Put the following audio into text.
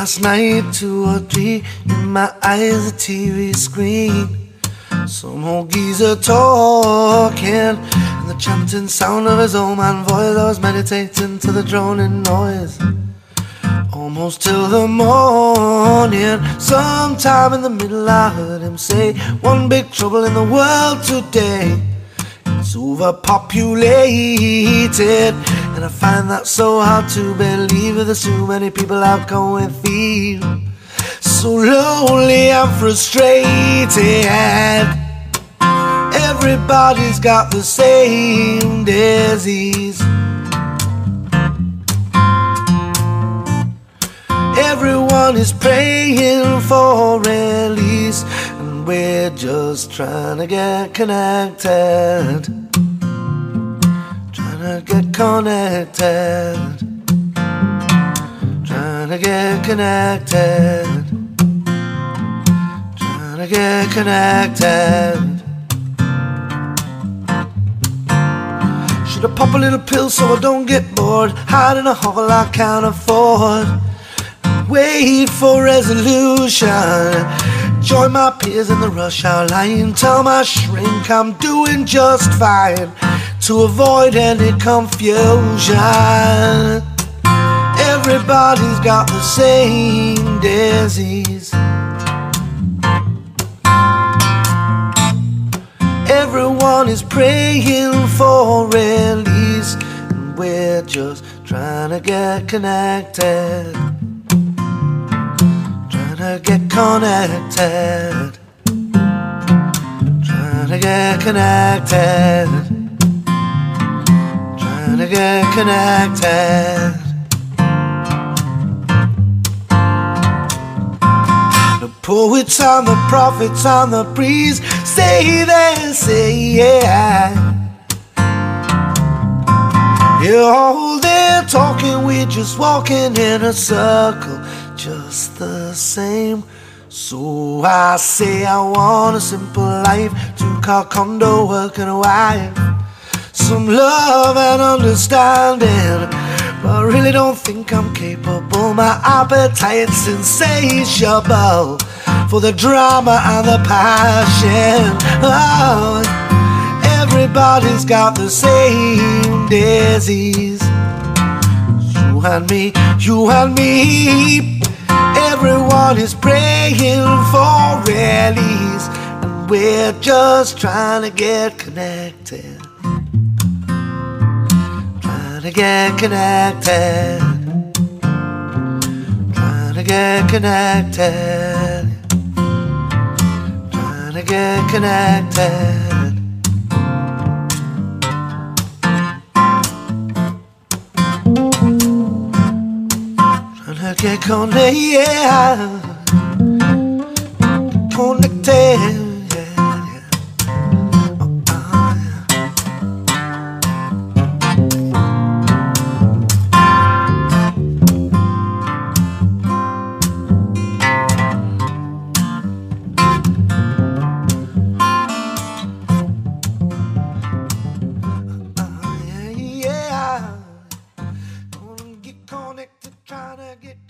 last night, two or three, in my eyes, a TV screen. Some old geezer talking, and the chanting sound of his old man voice. I was meditating to the droning noise. Almost till the morning, sometime in the middle, I heard him say, One big trouble in the world today. Overpopulated, and I find that so hard to believe. There's too many people out going thief. So lonely and frustrated. Everybody's got the same disease. Everyone is praying for release, and we're just trying to get connected. Trying to get connected. Trying to get connected. Trying to get connected. Should I pop a little pill so I don't get bored? Hide in a hole I can't afford. Wait for resolution. Join my peers in the rush hour line. Tell my shrink I'm doing just fine to avoid any confusion. Everybody's got the same disease. Everyone is praying for release, and we're just trying to get connected. Trying to get connected. Trying to get connected. Get connected. The poets and the prophets and the priests say they say yeah. Yeah, all they're talking, we're just walking in a circle, just the same. So I say I want a simple life, two car condo, working a wife, some love and understanding. But I really don't think I'm capable. My appetite's insatiable for the drama and the passion. Oh, everybody's got the same disease. You and me, you and me. Everyone is praying for release, and we're just trying to get connected. To get connected. Trying to get connected. Trying to get connected. Trying to get connected. Yeah. Trying to get